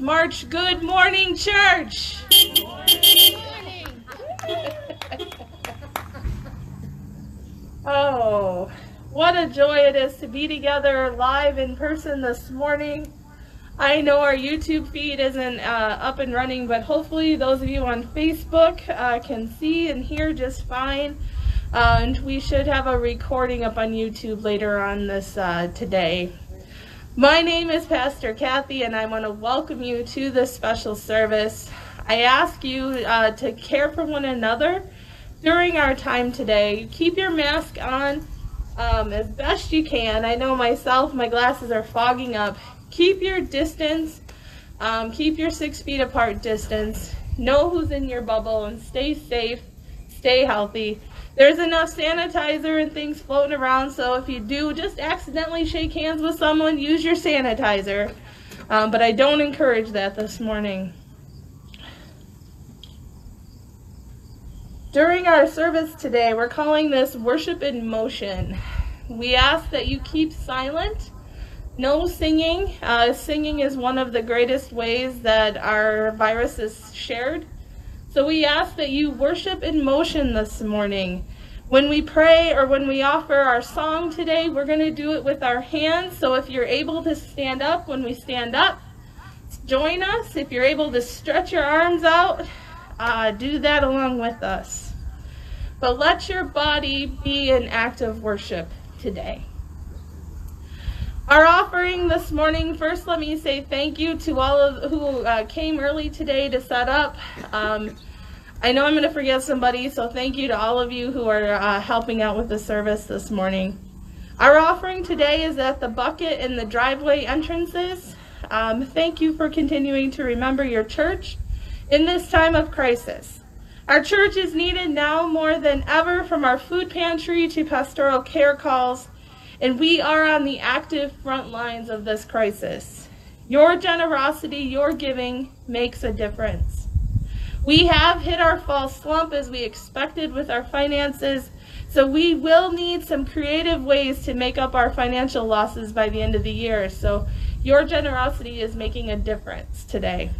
the first time since March, good morning, church. Good morning. oh, what a joy it is to be together live in person this morning. I know our YouTube feed isn't uh, up and running, but hopefully those of you on Facebook uh, can see and hear just fine. Uh, and we should have a recording up on YouTube later on this uh, today. My name is Pastor Kathy, and I want to welcome you to this special service. I ask you uh, to care for one another during our time today. Keep your mask on um, as best you can. I know myself, my glasses are fogging up keep your distance, um, keep your six feet apart distance, know who's in your bubble, and stay safe, stay healthy. There's enough sanitizer and things floating around, so if you do just accidentally shake hands with someone, use your sanitizer. Um, but I don't encourage that this morning. During our service today, we're calling this Worship in Motion. We ask that you keep silent no singing. Uh, singing is one of the greatest ways that our virus is shared. So we ask that you worship in motion this morning. When we pray or when we offer our song today, we're going to do it with our hands. So if you're able to stand up when we stand up, join us. If you're able to stretch your arms out, uh, do that along with us. But let your body be an act of worship today. Our offering this morning, first let me say thank you to all of who uh, came early today to set up. Um, I know I'm going to forget somebody, so thank you to all of you who are uh, helping out with the service this morning. Our offering today is at the bucket in the driveway entrances. Um, thank you for continuing to remember your church in this time of crisis. Our church is needed now more than ever from our food pantry to pastoral care calls and we are on the active front lines of this crisis. Your generosity, your giving makes a difference. We have hit our fall slump as we expected with our finances, so we will need some creative ways to make up our financial losses by the end of the year. So your generosity is making a difference today.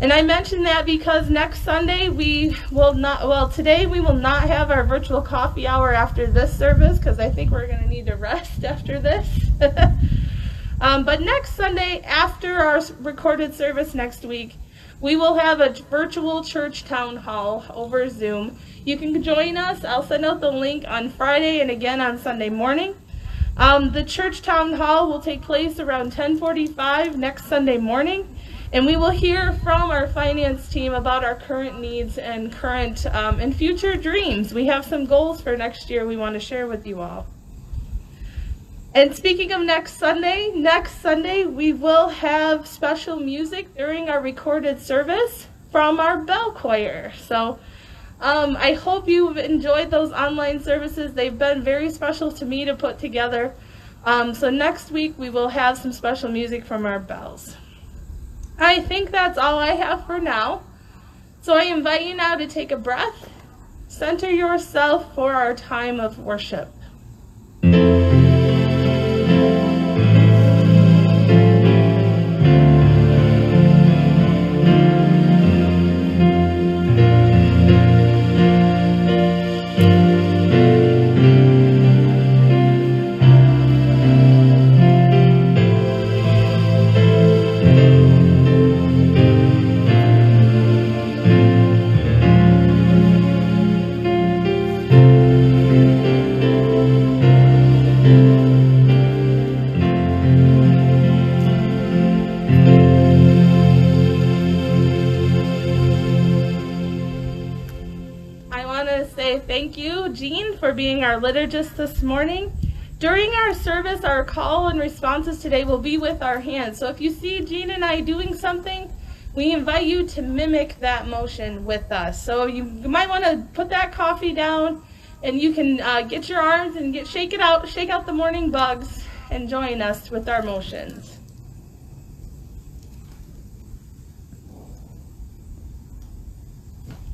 And I mention that because next Sunday we will not, well, today we will not have our virtual coffee hour after this service because I think we're going to need to rest after this. um, but next Sunday, after our recorded service next week, we will have a virtual church town hall over Zoom. You can join us. I'll send out the link on Friday and again on Sunday morning. Um, the church town hall will take place around 1045 next Sunday morning. And we will hear from our finance team about our current needs and current um, and future dreams. We have some goals for next year we want to share with you all. And speaking of next Sunday, next Sunday we will have special music during our recorded service from our bell choir. So um, I hope you've enjoyed those online services. They've been very special to me to put together. Um, so next week we will have some special music from our bells. I think that's all I have for now. So I invite you now to take a breath, center yourself for our time of worship. Our liturgist this morning. During our service, our call and responses today will be with our hands. So if you see Jean and I doing something, we invite you to mimic that motion with us. So you, might want to put that coffee down and you can uh, get your arms and get shake it out, shake out the morning bugs and join us with our motions.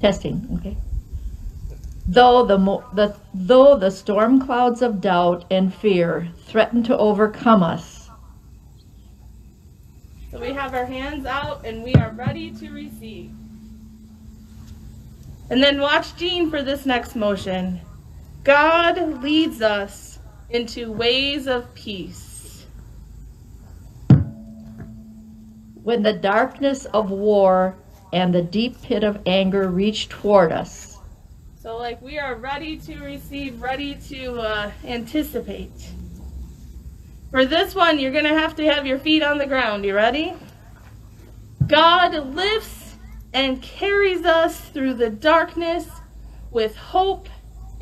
Testing, okay. Though the, the, though the storm clouds of doubt and fear threaten to overcome us. So we have our hands out and we are ready to receive. And then watch Jean for this next motion. God leads us into ways of peace. When the darkness of war and the deep pit of anger reach toward us. So, like, we are ready to receive, ready to uh, anticipate. For this one, you're going to have to have your feet on the ground. You ready? God lifts and carries us through the darkness with hope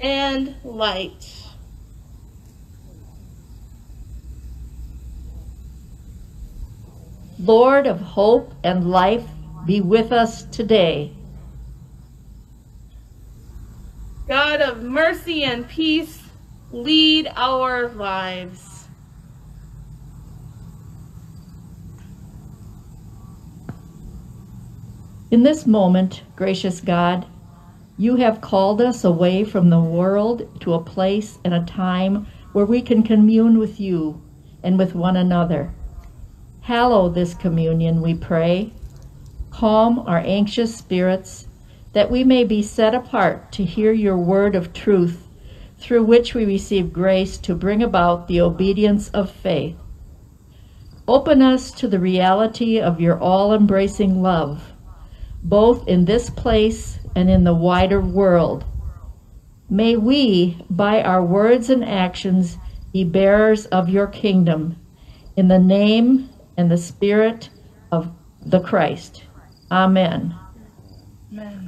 and light. Lord of hope and life, be with us today. God of mercy and peace, lead our lives. In this moment, gracious God, you have called us away from the world to a place and a time where we can commune with you and with one another. Hallow this communion, we pray. Calm our anxious spirits, that we may be set apart to hear your word of truth, through which we receive grace to bring about the obedience of faith. Open us to the reality of your all embracing love, both in this place and in the wider world. May we, by our words and actions, be bearers of your kingdom. In the name and the spirit of the Christ. Amen. Amen.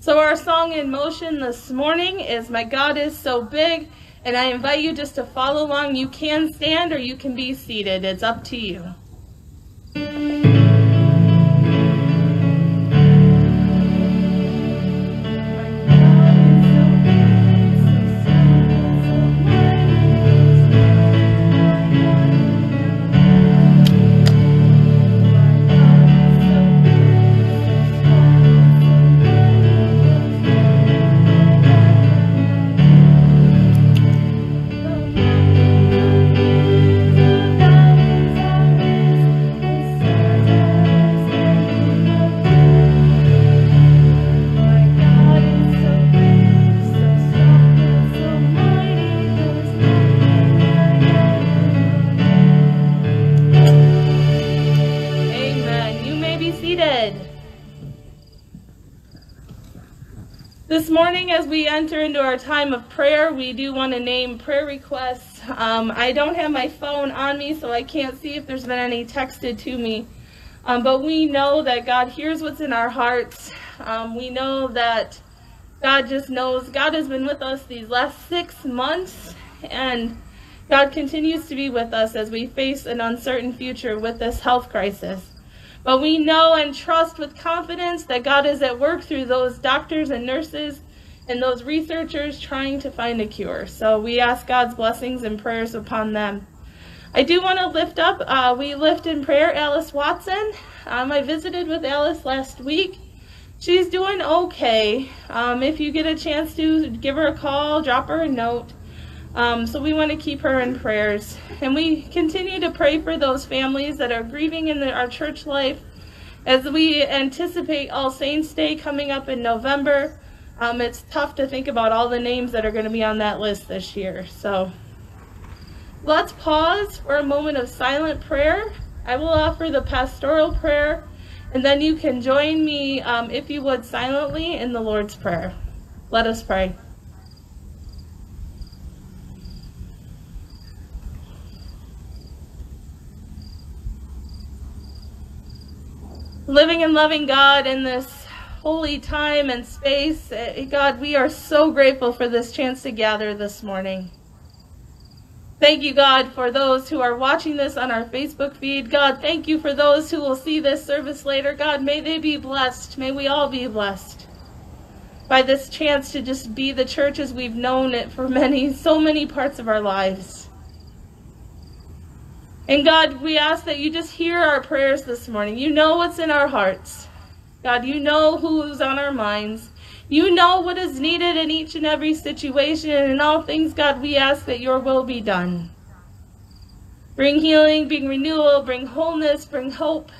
So, our song in motion this morning is My God is So Big, and I invite you just to follow along. You can stand or you can be seated, it's up to you. This morning, as we enter into our time of prayer, we do want to name prayer requests. Um, I don't have my phone on me, so I can't see if there's been any texted to me. Um, but we know that God hears what's in our hearts. Um, we know that God just knows. God has been with us these last six months, and God continues to be with us as we face an uncertain future with this health crisis. But we know and trust with confidence that God is at work through those doctors and nurses and those researchers trying to find a cure. So we ask God's blessings and prayers upon them. I do want to lift up, uh, we lift in prayer Alice Watson. Um, I visited with Alice last week. She's doing okay. Um, if you get a chance to give her a call, drop her a note. Um, so we want to keep her in prayers. And we continue to pray for those families that are grieving in the, our church life as we anticipate All Saints Day coming up in November. Um, it's tough to think about all the names that are going to be on that list this year. So let's pause for a moment of silent prayer. I will offer the pastoral prayer, and then you can join me, um, if you would, silently in the Lord's Prayer. Let us pray. Living and loving God in this holy time and space. Eh, God, we are so grateful for this chance to gather this morning. Thank you, God, for those who are watching this on our Facebook feed. God, thank you for those who will see this service later. God, may they be blessed. May we all be blessed by this chance to just be the church as we've known it for many, so many parts of our lives. And God, we ask that you just hear our prayers this morning. You know what's in our hearts. God, you know who's on our minds. You know what is needed in each and every situation. And in all things, God, we ask that your will be done. Bring healing, bring renewal, bring wholeness, bring hope.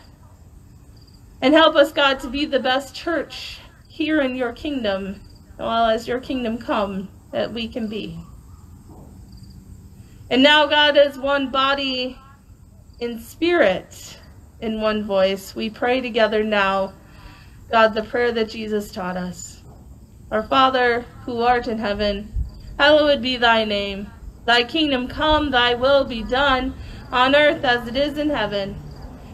And help us, God, to be the best church here in your kingdom, well, as your kingdom come, that we can be. And now, God, as one body in spirit, in one voice, we pray together now, God, the prayer that Jesus taught us. Our Father, who art in heaven, hallowed be thy name. Thy kingdom come, thy will be done, on earth as it is in heaven.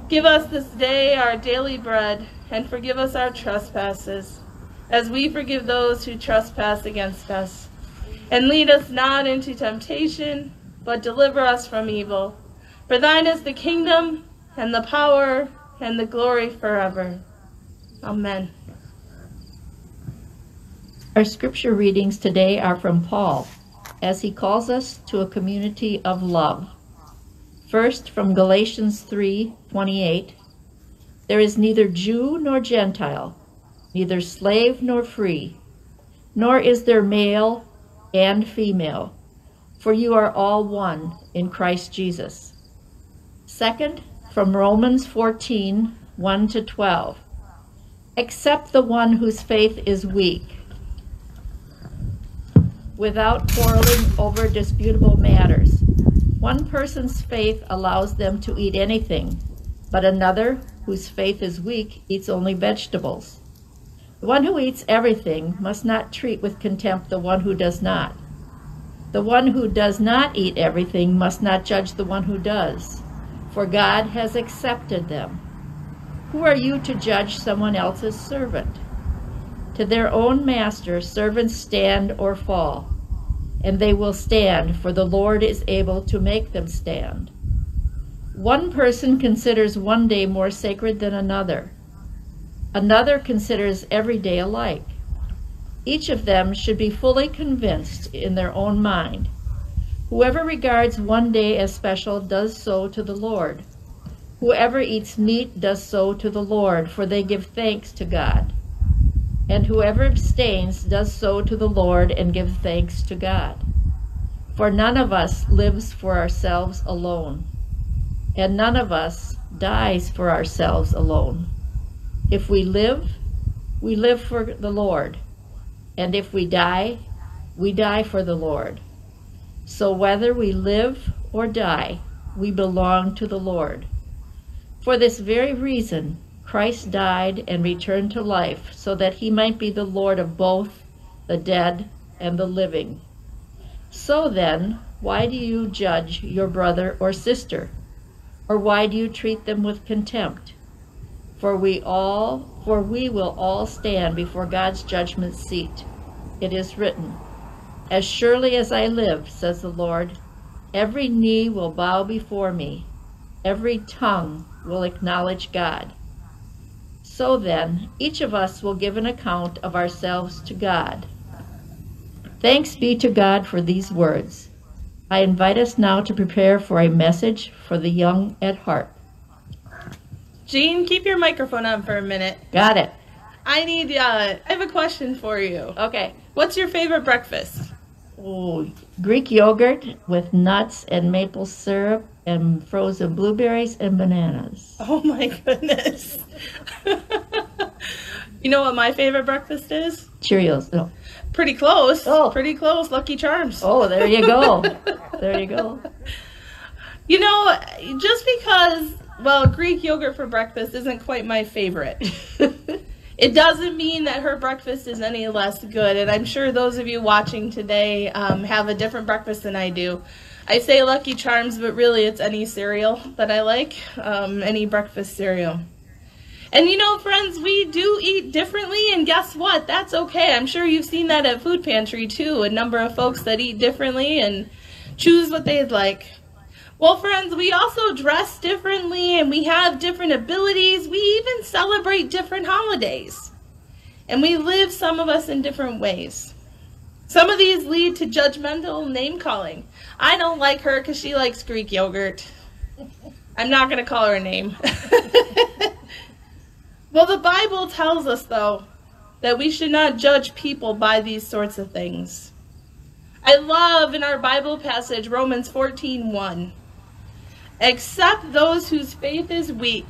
Give us this day our daily bread, and forgive us our trespasses, as we forgive those who trespass against us. And lead us not into temptation, but deliver us from evil. For thine is the kingdom, and the power, and the glory forever. Amen. Our scripture readings today are from Paul, as he calls us to a community of love. First, from Galatians 3:28, there is neither Jew nor Gentile, neither slave nor free, nor is there male and female, for you are all one in Christ Jesus. Second, from Romans 14 1 to 12. Accept the one whose faith is weak, without quarreling over disputable matters. One person's faith allows them to eat anything, but another, whose faith is weak, eats only vegetables. The one who eats everything must not treat with contempt the one who does not. The one who does not eat everything must not judge the one who does, for God has accepted them. Who are you to judge someone else's servant? To their own master, servants stand or fall, and they will stand, for the Lord is able to make them stand. One person considers one day more sacred than another. Another considers every day alike. Each of them should be fully convinced in their own mind. Whoever regards one day as special does so to the Lord. Whoever eats meat does so to the Lord, for they give thanks to God. And whoever abstains does so to the Lord and gives thanks to God. For none of us lives for ourselves alone, and none of us dies for ourselves alone. If we live, we live for the Lord, and if we die, we die for the Lord. So whether we live or die, we belong to the Lord. For this very reason, Christ died and returned to life so that he might be the Lord of both the dead and the living. So then, why do you judge your brother or sister? Or why do you treat them with contempt? For we all for we will all stand before God's judgment seat. It is written, As surely as I live, says the Lord, every knee will bow before me, every tongue will acknowledge God. So then, each of us will give an account of ourselves to God. Thanks be to God for these words. I invite us now to prepare for a message for the young at heart. Jean, keep your microphone on for a minute. Got it. I need, uh, I have a question for you. Okay. What's your favorite breakfast? Oh, Greek yogurt with nuts and maple syrup and frozen blueberries and bananas. Oh my goodness. you know what my favorite breakfast is? Cheerios. No. Pretty close. Oh. Pretty close. Lucky Charms. Oh, there you go. there you go. You know, just because, well, Greek yogurt for breakfast isn't quite my favorite. It doesn't mean that her breakfast is any less good. And I'm sure those of you watching today um, have a different breakfast than I do. I say Lucky Charms, but really it's any cereal that I like, um, any breakfast cereal. And you know, friends, we do eat differently, and guess what? That's okay. I'm sure you've seen that at Food Pantry too. A number of folks that eat differently and choose what they'd like. Well, friends, we also dress differently and we have different abilities. We even celebrate different holidays. And we live, some of us, in different ways. Some of these lead to judgmental name calling. I don't like her because she likes Greek yogurt. I'm not going to call her a name. well, the Bible tells us, though, that we should not judge people by these sorts of things. I love in our Bible passage Romans 14 1. Accept those whose faith is weak,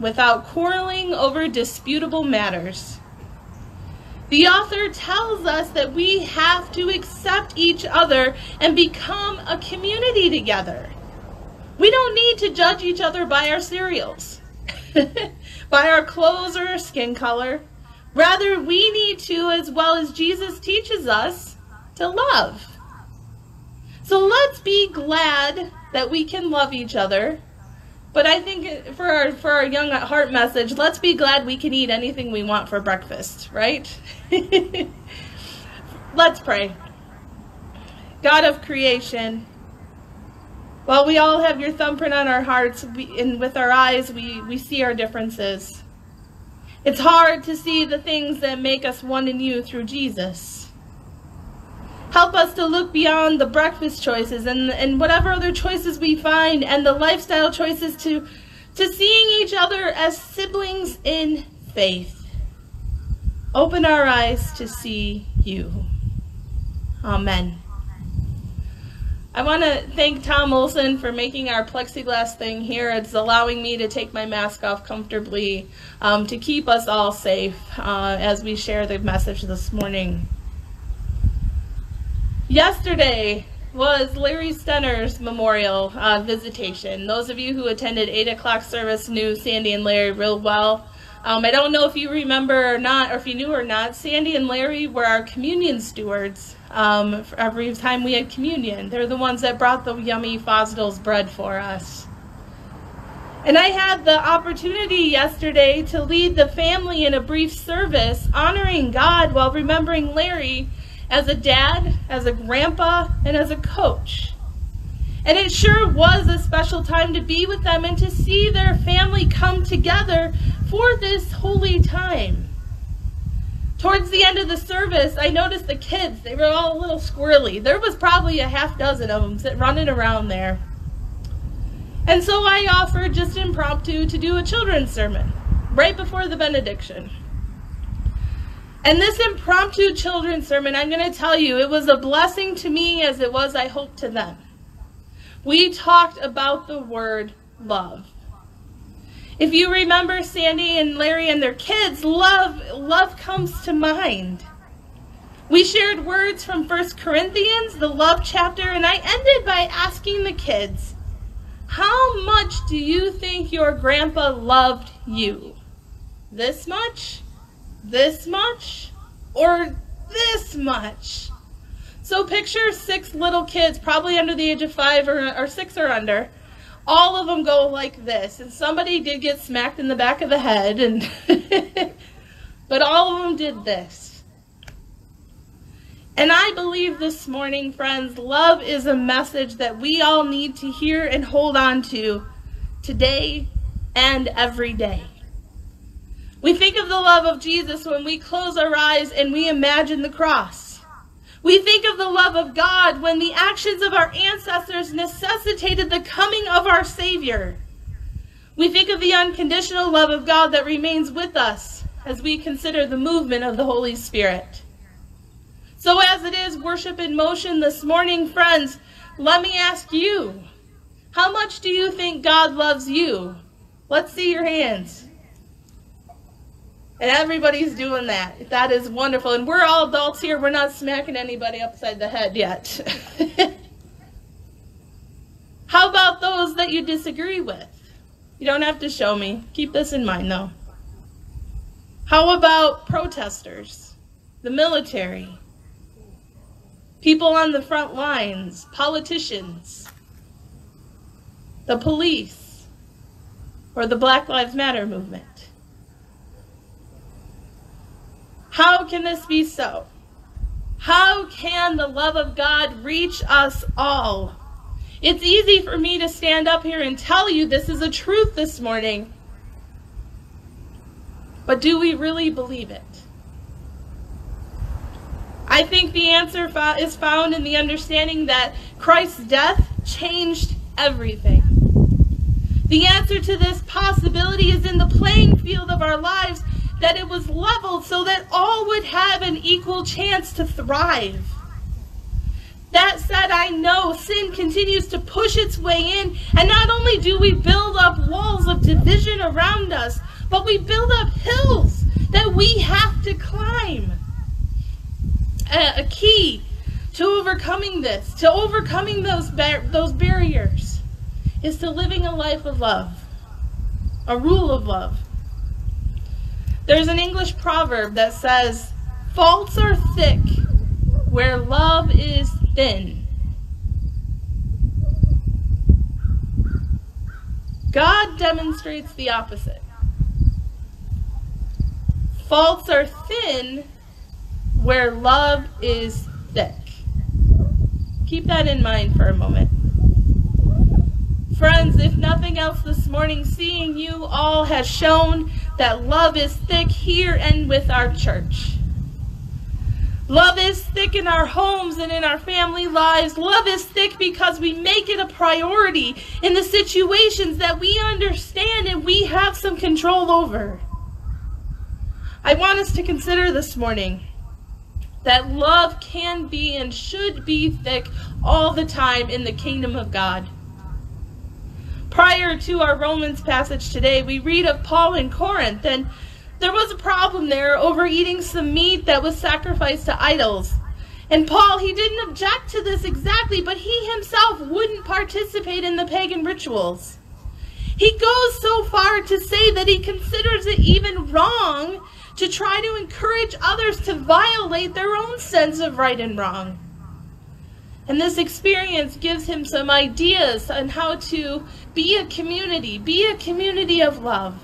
without quarreling over disputable matters. The author tells us that we have to accept each other and become a community together. We don't need to judge each other by our cereals, by our clothes or our skin color. Rather, we need to, as well as Jesus teaches us, to love. So let's be glad that we can love each other. But I think for our for our young at heart message, let's be glad we can eat anything we want for breakfast, right? let's pray. God of creation, while we all have your thumbprint on our hearts, we, and with our eyes we, we see our differences. It's hard to see the things that make us one in you through Jesus. Help us to look beyond the breakfast choices and, and whatever other choices we find and the lifestyle choices to, to seeing each other as siblings in faith. Open our eyes to see you. Amen. I want to thank Tom Olson for making our plexiglass thing here. It's allowing me to take my mask off comfortably um, to keep us all safe uh, as we share the message this morning. Yesterday was Larry Stenner's memorial uh, visitation. Those of you who attended 8 o'clock service knew Sandy and Larry real well. Um, I don't know if you remember or not, or if you knew or not, Sandy and Larry were our communion stewards um, every time we had communion. They're the ones that brought the yummy Fosdal's bread for us. And I had the opportunity yesterday to lead the family in a brief service honoring God while remembering Larry as a dad, as a grandpa, and as a coach. And it sure was a special time to be with them and to see their family come together for this holy time. Towards the end of the service, I noticed the kids, they were all a little squirrely. There was probably a half dozen of them sitting running around there. And so I offered just impromptu to do a children's sermon right before the benediction. And this impromptu children's sermon, I'm going to tell you, it was a blessing to me as it was, I hope, to them. We talked about the word love. If you remember Sandy and Larry and their kids, love, love comes to mind. We shared words from 1 Corinthians, the love chapter, and I ended by asking the kids, how much do you think your grandpa loved you? This much? This much or this much. So picture six little kids, probably under the age of five or, or six or under. All of them go like this, and somebody did get smacked in the back of the head, and but all of them did this. And I believe this morning, friends, love is a message that we all need to hear and hold on to today and every day. We think of the love of Jesus when we close our eyes and we imagine the cross. We think of the love of God when the actions of our ancestors necessitated the coming of our Savior. We think of the unconditional love of God that remains with us as we consider the movement of the Holy Spirit. So, as it is worship in motion this morning, friends, let me ask you how much do you think God loves you? Let's see your hands. And everybody's doing that. That is wonderful. And we're all adults here. We're not smacking anybody upside the head yet. How about those that you disagree with? You don't have to show me. Keep this in mind, though. How about protesters, the military, people on the front lines, politicians, the police, or the Black Lives Matter movement? How can this be so? How can the love of God reach us all? It's easy for me to stand up here and tell you this is a truth this morning. But do we really believe it? I think the answer is found in the understanding that Christ's death changed everything. The answer to this possibility is in the playing field of our lives that it was leveled so that all would have an equal chance to thrive. That said, I know sin continues to push its way in, and not only do we build up walls of division around us, but we build up hills that we have to climb. A, key to overcoming this, to overcoming those bar- those barriers, is to living a life of love, a rule of love. There's an English proverb that says, "Faults are thick where love is thin. God demonstrates the opposite. Faults are thin where love is thick. Keep that in mind for a moment. Friends, if nothing else this morning, seeing you all has shown that love is thick here and with our church. Love is thick in our homes and in our family lives. Love is thick because we make it a priority in the situations that we understand and we have some control over. I want us to consider this morning that love can be and should be thick all the time in the kingdom of God. Prior to our Romans passage today, we read of Paul in Corinth and there was a problem there over eating some meat that was sacrificed to idols. And Paul, he didn't object to this exactly, but he himself wouldn't participate in the pagan rituals. He goes so far to say that he considers it even wrong to try to encourage others to violate their own sense of right and wrong. And this experience gives him some ideas on how to be a community, be a community of love.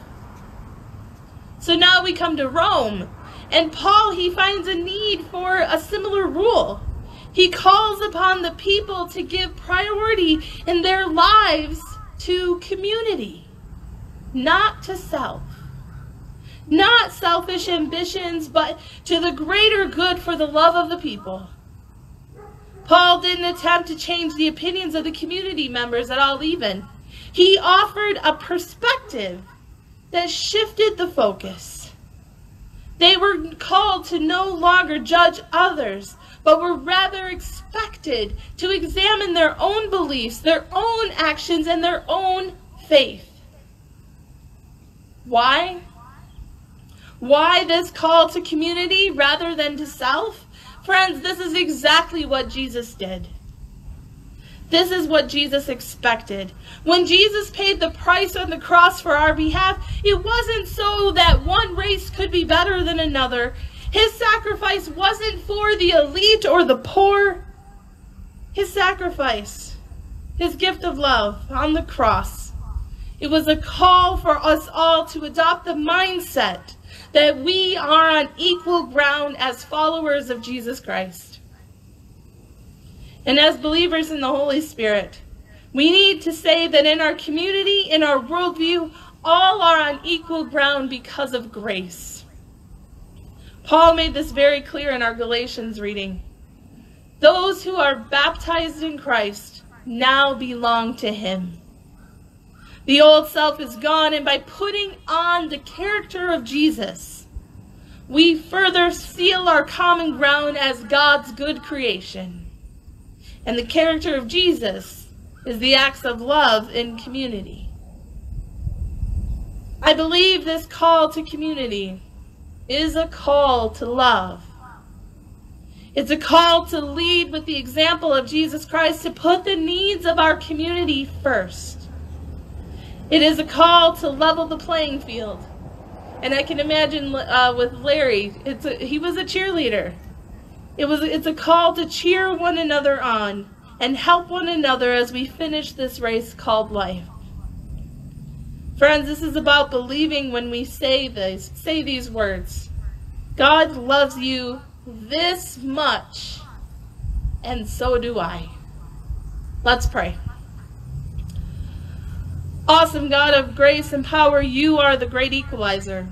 So now we come to Rome, and Paul, he finds a need for a similar rule. He calls upon the people to give priority in their lives to community, not to self. Not selfish ambitions, but to the greater good for the love of the people. Paul didn't attempt to change the opinions of the community members at all, even. He offered a perspective that shifted the focus. They were called to no longer judge others, but were rather expected to examine their own beliefs, their own actions, and their own faith. Why? Why this call to community rather than to self? Friends, this is exactly what Jesus did. This is what Jesus expected. When Jesus paid the price on the cross for our behalf, it wasn't so that one race could be better than another. His sacrifice wasn't for the elite or the poor. His sacrifice, his gift of love on the cross, it was a call for us all to adopt the mindset that we are on equal ground as followers of Jesus Christ. And as believers in the Holy Spirit, we need to say that in our community, in our worldview, all are on equal ground because of grace. Paul made this very clear in our Galatians reading. Those who are baptized in Christ now belong to him. The old self is gone, and by putting on the character of Jesus, we further seal our common ground as God's good creation. And the character of Jesus is the acts of love in community. I believe this call to community is a call to love. It's a call to lead with the example of Jesus Christ, to put the needs of our community first. It is a call to level the playing field. And I can imagine uh, with Larry, it's a, he was a cheerleader. It was it's a call to cheer one another on and help one another as we finish this race called life. Friends, this is about believing when we say these say these words. God loves you this much, and so do I. Let's pray. Awesome God of grace and power, you are the great equalizer.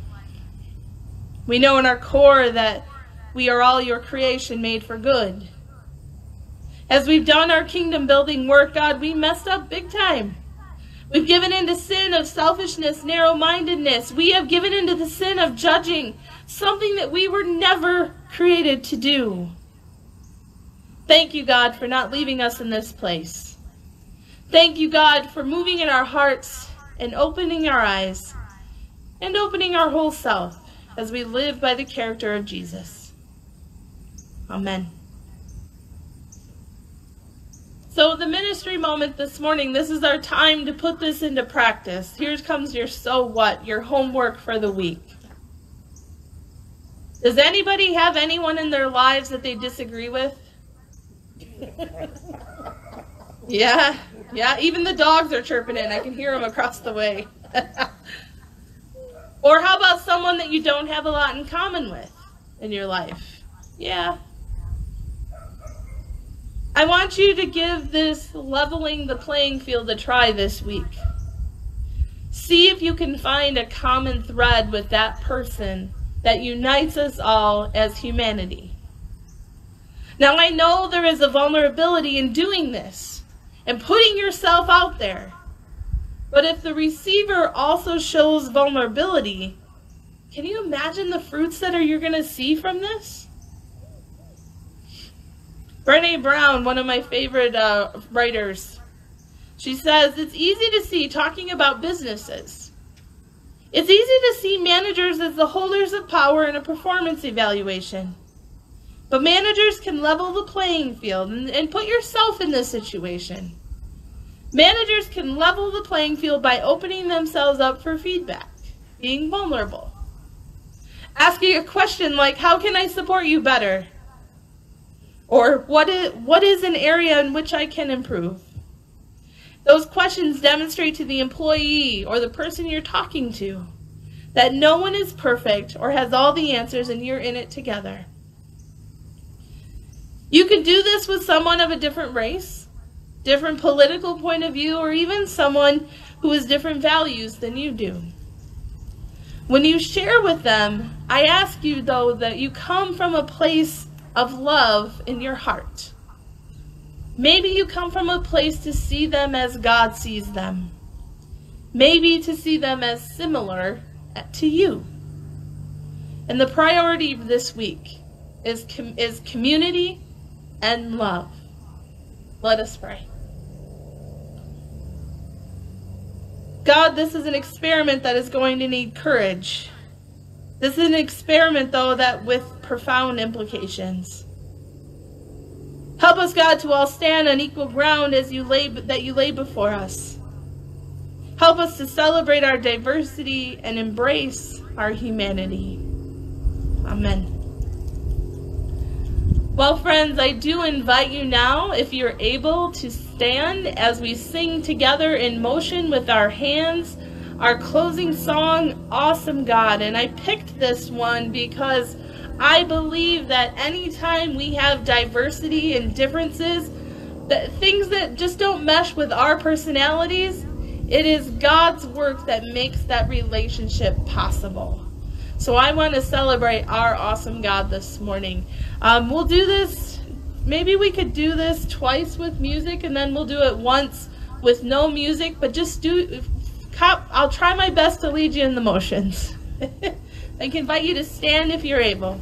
We know in our core that we are all your creation made for good. As we've done our kingdom building work, God, we messed up big time. We've given into sin of selfishness, narrow mindedness. We have given into the sin of judging, something that we were never created to do. Thank you, God, for not leaving us in this place. Thank you, God, for moving in our hearts and opening our eyes and opening our whole self as we live by the character of Jesus. Amen. So, the ministry moment this morning, this is our time to put this into practice. Here comes your so what, your homework for the week. Does anybody have anyone in their lives that they disagree with? yeah, yeah, even the dogs are chirping in. I can hear them across the way. or how about someone that you don't have a lot in common with in your life? Yeah, I want you to give this leveling the playing field a try this week. See if you can find a common thread with that person that unites us all as humanity. Now, I know there is a vulnerability in doing this and putting yourself out there. But if the receiver also shows vulnerability, can you imagine the fruits that are you're going to see from this? Brene Brown, one of my favorite uh, writers, she says it's easy to see talking about businesses. It's easy to see managers as the holders of power in a performance evaluation. But managers can level the playing field and, and put yourself in this situation. Managers can level the playing field by opening themselves up for feedback, being vulnerable. Asking a question like, How can I support you better? Or what is, what is an area in which I can improve? Those questions demonstrate to the employee or the person you're talking to that no one is perfect or has all the answers and you're in it together. You can do this with someone of a different race, different political point of view, or even someone who has different values than you do. When you share with them, I ask you, though, that you come from a place of love in your heart. Maybe you come from a place to see them as God sees them. Maybe to see them as similar to you. And the priority of this week is, com- is community and love. Let us pray. God, this is an experiment that is going to need courage. This is an experiment, though, that with profound implications. Help us, God, to all stand on equal ground as you lay that you lay before us. Help us to celebrate our diversity and embrace our humanity. Amen. Well, friends, I do invite you now, if you're able, to stand as we sing together in motion with our hands our closing song, Awesome God. And I picked this one because I believe that anytime we have diversity and differences, that things that just don't mesh with our personalities, it is God's work that makes that relationship possible. So I want to celebrate our awesome God this morning. Um, we'll do this, maybe we could do this twice with music and then we'll do it once with no music, but just do I'll try my best to lead you in the motions. I can invite you to stand if you're able.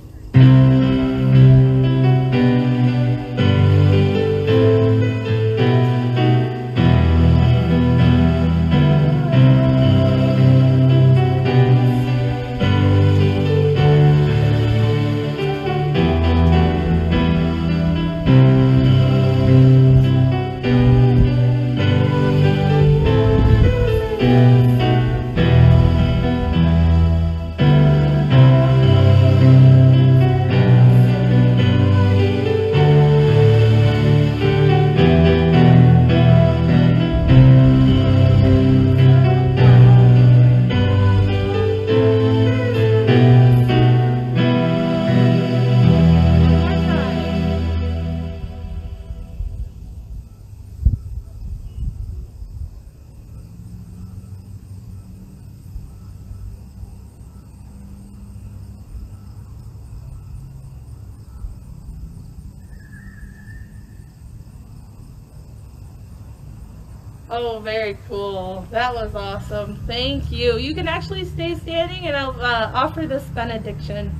Benediction.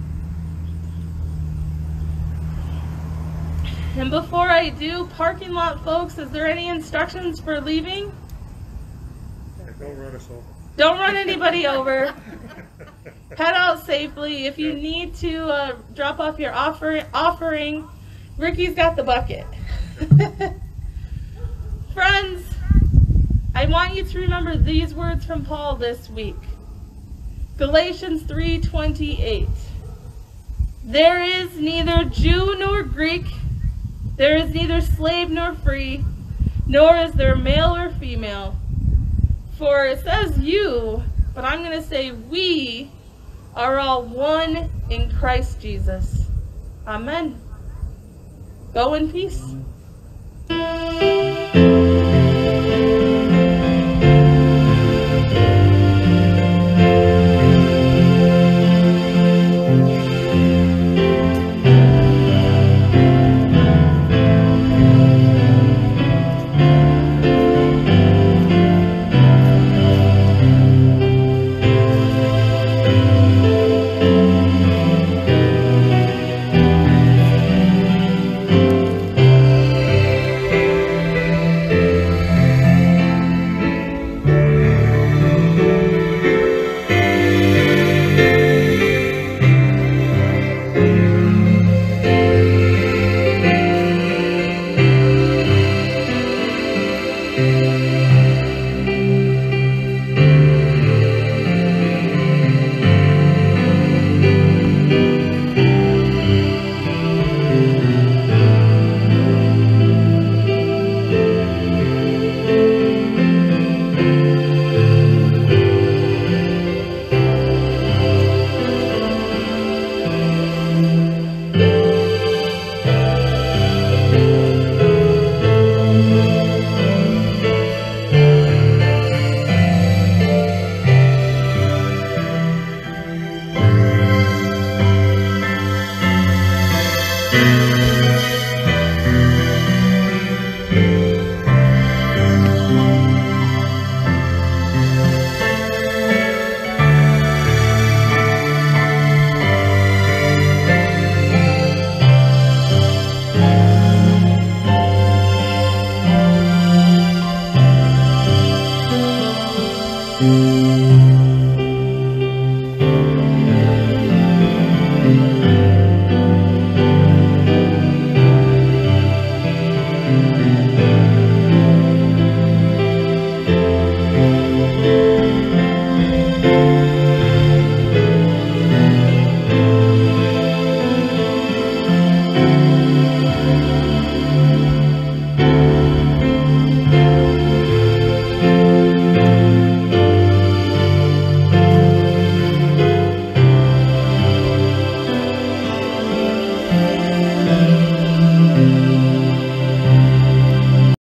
And before I do, parking lot folks, is there any instructions for leaving? Don't run us over. Don't run anybody over. Head out safely. If you need to uh, drop off your offer- offering, Ricky's got the bucket. Friends, I want you to remember these words from Paul this week. Galatians 3:28. There is neither Jew nor Greek, there is neither slave nor free, nor is there male or female. For it says you, but I'm going to say we are all one in Christ Jesus. Amen. Go in peace.